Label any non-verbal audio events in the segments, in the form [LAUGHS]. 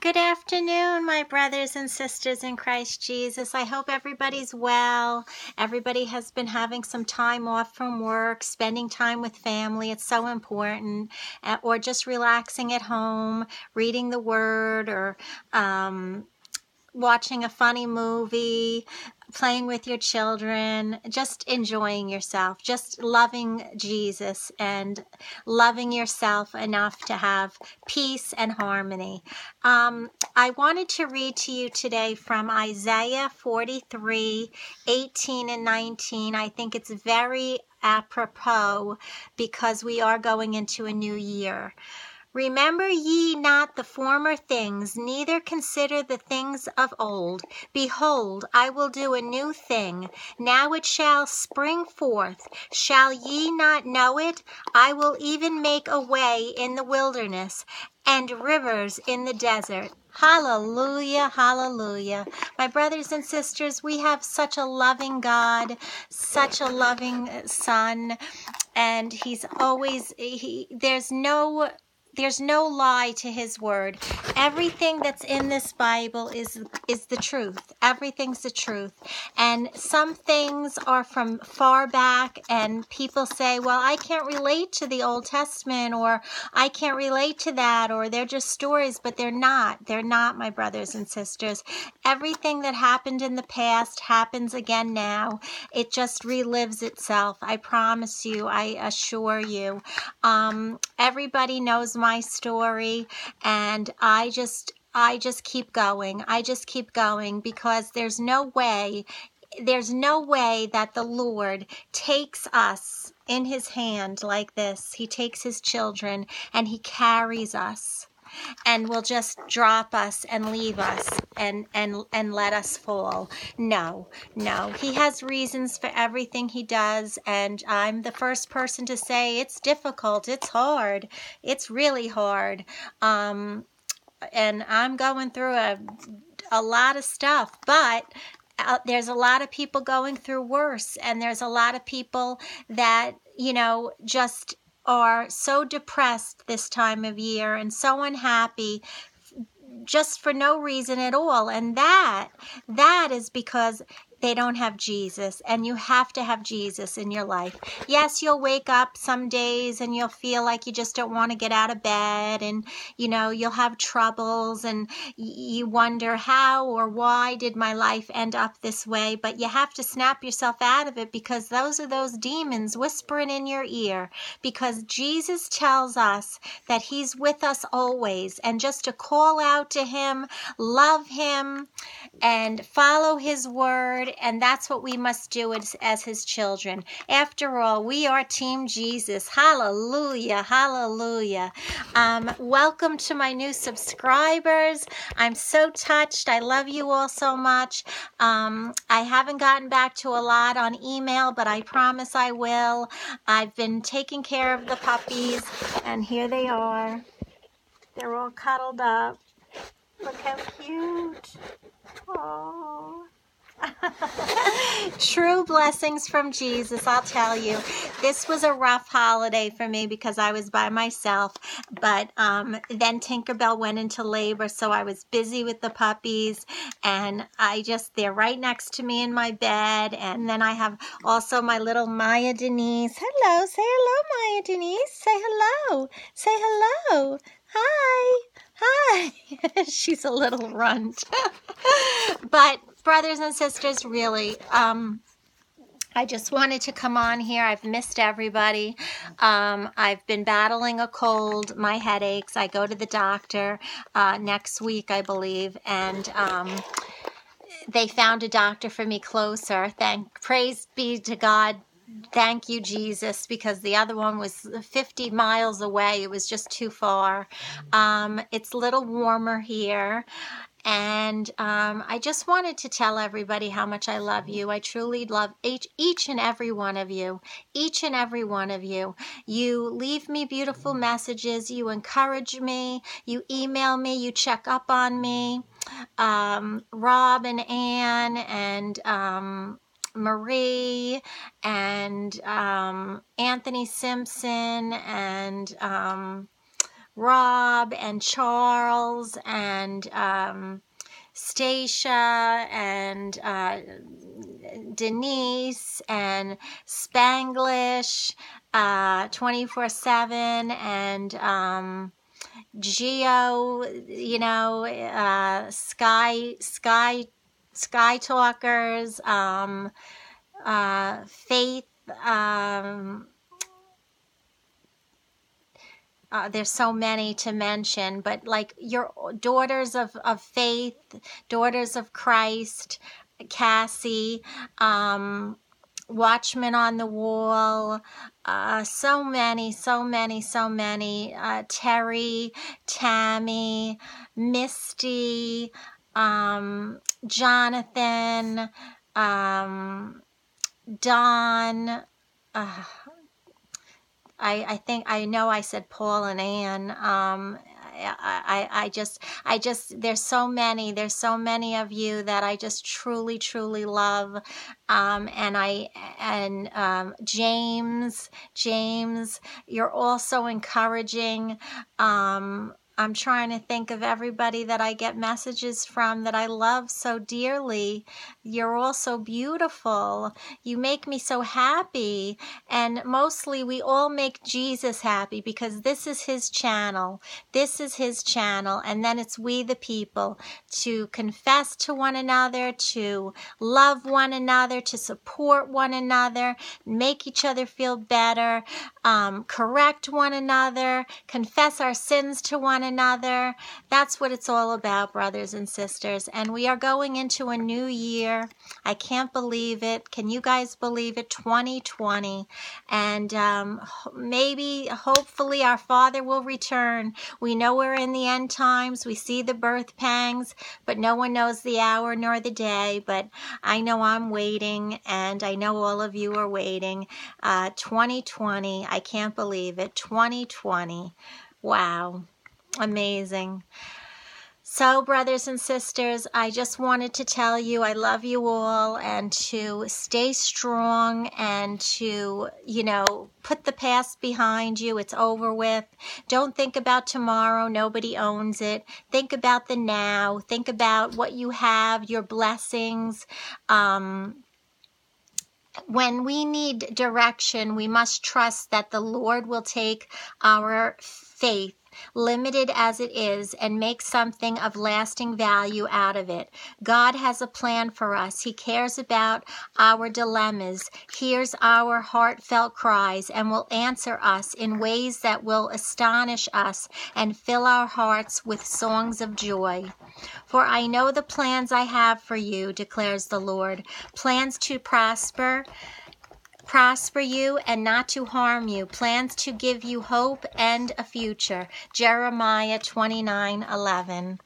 Good afternoon, my brothers and sisters in Christ Jesus. I hope everybody's well. Everybody has been having some time off from work, spending time with family. It's so important. Uh, or just relaxing at home, reading the word, or um, watching a funny movie, playing with your children, just enjoying yourself, just loving Jesus and loving yourself enough to have peace and harmony. Um, I wanted to read to you today from Isaiah 43 18 and 19. I think it's very apropos because we are going into a new year. Remember ye not the former things, neither consider the things of old. Behold, I will do a new thing. Now it shall spring forth. Shall ye not know it? I will even make a way in the wilderness and rivers in the desert. Hallelujah, hallelujah. My brothers and sisters, we have such a loving God, such a loving Son, and He's always, he, there's no there's no lie to his word. Everything that's in this Bible is is the truth. Everything's the truth. And some things are from far back and people say, "Well, I can't relate to the Old Testament or I can't relate to that or they're just stories," but they're not. They're not, my brothers and sisters. Everything that happened in the past happens again now. It just relives itself. I promise you. I assure you. Um, everybody knows my story and I just I just keep going. I just keep going because there's no way there's no way that the Lord takes us in his hand like this. He takes his children and he carries us and will just drop us and leave us and and and let us fall. No, no. He has reasons for everything he does and I'm the first person to say it's difficult, it's hard. It's really hard. Um and I'm going through a a lot of stuff, but uh, there's a lot of people going through worse and there's a lot of people that you know just are so depressed this time of year and so unhappy just for no reason at all. And that that is because they don't have Jesus, and you have to have Jesus in your life. Yes, you'll wake up some days and you'll feel like you just don't want to get out of bed, and you know, you'll have troubles, and you wonder how or why did my life end up this way. But you have to snap yourself out of it because those are those demons whispering in your ear. Because Jesus tells us that He's with us always, and just to call out to Him, love Him, and follow His word and that's what we must do as, as his children. After all, we are Team Jesus. Hallelujah, hallelujah. Um, welcome to my new subscribers. I'm so touched. I love you all so much. Um, I haven't gotten back to a lot on email, but I promise I will. I've been taking care of the puppies, and here they are. They're all cuddled up. Look how cute. Oh. True blessings from Jesus, I'll tell you. This was a rough holiday for me because I was by myself. But um, then Tinkerbell went into labor, so I was busy with the puppies. And I just, they're right next to me in my bed. And then I have also my little Maya Denise. Hello, say hello, Maya Denise. Say hello. Say hello. Hi. Hi. [LAUGHS] She's a little runt. [LAUGHS] but brothers and sisters, really, um, I just wanted to come on here. I've missed everybody. Um, I've been battling a cold, my headaches. I go to the doctor uh, next week, I believe, and um, they found a doctor for me closer. Thank, praise be to God. Thank you, Jesus, because the other one was 50 miles away. It was just too far. Um, it's a little warmer here. And um, I just wanted to tell everybody how much I love you. I truly love each, each and every one of you. Each and every one of you. You leave me beautiful messages. You encourage me. You email me. You check up on me. Um, Rob and Anne and um, Marie and um, Anthony Simpson and. Rob and Charles and um, Stacia and uh, Denise and Spanglish uh, 24 7 and um, Geo, you know, uh, Sky, Sky, Sky Talkers, um, uh, Faith, um, uh, there's so many to mention, but like your daughters of, of faith, daughters of Christ, Cassie, um, Watchman on the Wall, uh, so many, so many, so many. Uh, Terry, Tammy, Misty, um, Jonathan, um, Don. Uh, I, I think I know I said Paul and Anne. Um, I, I, I just, I just, there's so many, there's so many of you that I just truly, truly love. Um, and I, and um, James, James, you're also encouraging. Um, I'm trying to think of everybody that I get messages from that I love so dearly. You're all so beautiful. You make me so happy. And mostly, we all make Jesus happy because this is his channel. This is his channel. And then it's we, the people, to confess to one another, to love one another, to support one another, make each other feel better, um, correct one another, confess our sins to one another another. That's what it's all about, brothers and sisters. And we are going into a new year. I can't believe it. Can you guys believe it? 2020. And um, maybe, hopefully, our Father will return. We know we're in the end times. We see the birth pangs, but no one knows the hour nor the day. But I know I'm waiting, and I know all of you are waiting. Uh, 2020. I can't believe it. 2020. Wow. Amazing. So, brothers and sisters, I just wanted to tell you I love you all and to stay strong and to, you know, put the past behind you. It's over with. Don't think about tomorrow. Nobody owns it. Think about the now. Think about what you have, your blessings. Um, when we need direction, we must trust that the Lord will take our faith limited as it is, and make something of lasting value out of it. God has a plan for us. He cares about our dilemmas, hears our heartfelt cries, and will answer us in ways that will astonish us and fill our hearts with songs of joy. For I know the plans I have for you, declares the Lord plans to prosper prosper you and not to harm you, plans to give you hope and a future. Jeremiah 29 11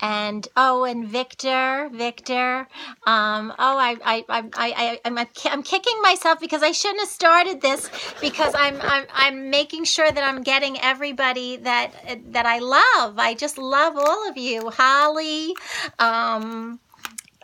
and oh and victor victor um, oh I, I i i i'm i'm kicking myself because i shouldn't have started this because i'm i'm, I'm making sure that i'm getting everybody that that i love. I just love all of you. Holly um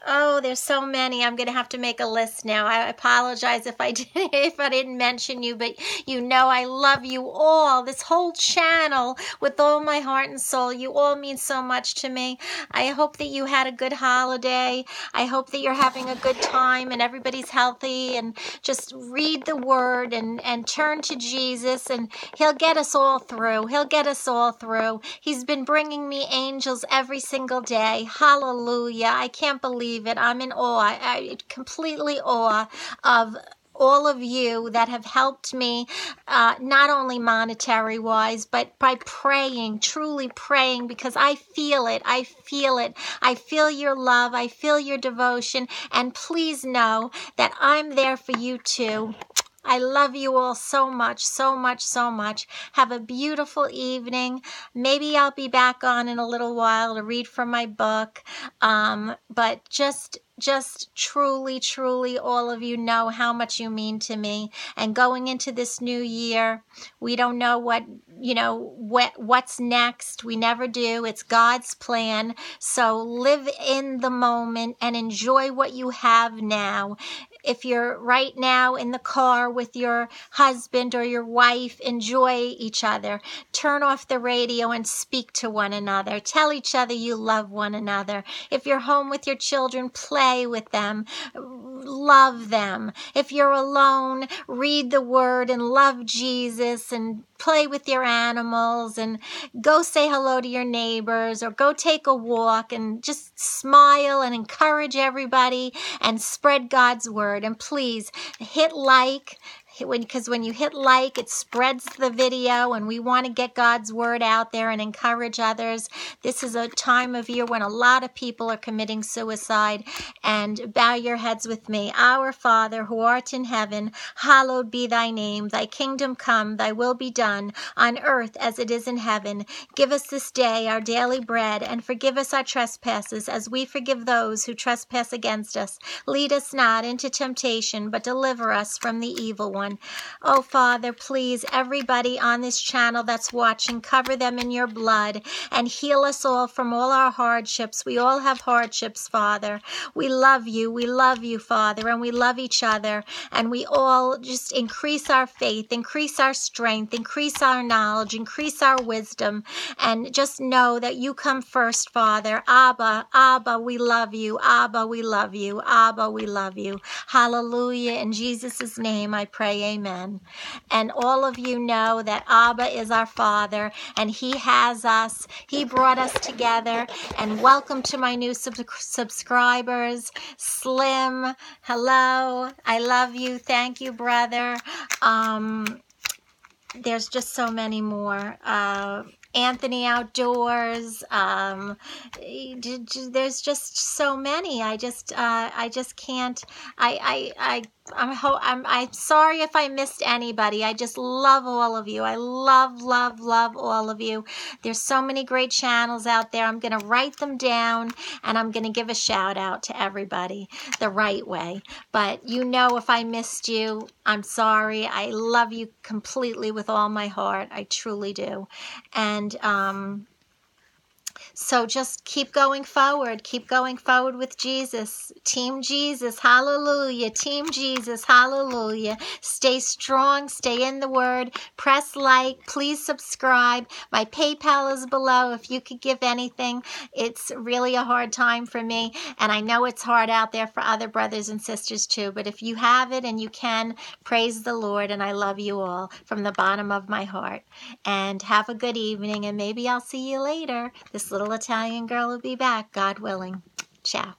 Oh, there's so many. I'm going to have to make a list now. I apologize if I [LAUGHS] did if I didn't mention you, but you know I love you all. This whole channel with all my heart and soul. You all mean so much to me. I hope that you had a good holiday. I hope that you're having a good time and everybody's healthy and just read the word and and turn to Jesus and he'll get us all through. He'll get us all through. He's been bringing me angels every single day. Hallelujah. I can't believe believe it. I'm in awe. I, completely awe of all of you that have helped me, uh, not only monetary wise, but by praying, truly praying, because I feel it. I feel it. I feel your love. I feel your devotion. And please know that I'm there for you too. I love you all so much, so much, so much. Have a beautiful evening. Maybe I'll be back on in a little while to read from my book. Um, but just just truly, truly, all of you know how much you mean to me. And going into this new year, we don't know what, you know, what, what's next. We never do. It's God's plan. So live in the moment and enjoy what you have now if you're right now in the car with your husband or your wife, enjoy each other. Turn off the radio and speak to one another. Tell each other you love one another. If you're home with your children, play with them. Love them. If you're alone, read the word and love Jesus and play with your animals and go say hello to your neighbors or go take a walk and just smile and encourage everybody and spread God's word. And please hit like, because when you hit like, it spreads the video, and we want to get God's word out there and encourage others. This is a time of year when a lot of people are committing suicide. And bow your heads with me. Our Father, who art in heaven, hallowed be thy name. Thy kingdom come, thy will be done, on earth as it is in heaven. Give us this day our daily bread, and forgive us our trespasses, as we forgive those who trespass against us. Lead us not into temptation, but deliver us from the evil one. Oh, Father, please, everybody on this channel that's watching, cover them in your blood and heal us all from all our hardships. We all have hardships, Father. We love you. We love you, Father, and we love each other. And we all just increase our faith, increase our strength, increase our knowledge, increase our wisdom, and just know that you come first, Father. Abba, Abba, we love you. Abba, we love you. Abba, we love you. Hallelujah. In Jesus' name I pray amen. And all of you know that Abba is our Father and He has us. He brought us together. And welcome to my new sub- subscribers. Slim, hello. I love you. Thank you, brother. Um, there's just so many more. Uh, Anthony Outdoors. Um, there's just so many. I just, uh, I just can't. I, I, I I'm, ho- I'm I'm sorry if I missed anybody. I just love all of you. I love love love all of you. There's so many great channels out there. I'm going to write them down and I'm going to give a shout out to everybody the right way. But you know if I missed you, I'm sorry. I love you completely with all my heart. I truly do. And um so just keep going forward. Keep going forward with Jesus. Team Jesus. Hallelujah. Team Jesus. Hallelujah. Stay strong. Stay in the word. Press like. Please subscribe. My PayPal is below. If you could give anything, it's really a hard time for me. And I know it's hard out there for other brothers and sisters too. But if you have it and you can, praise the Lord. And I love you all from the bottom of my heart. And have a good evening. And maybe I'll see you later. This little little Italian girl will be back, God willing. Ciao.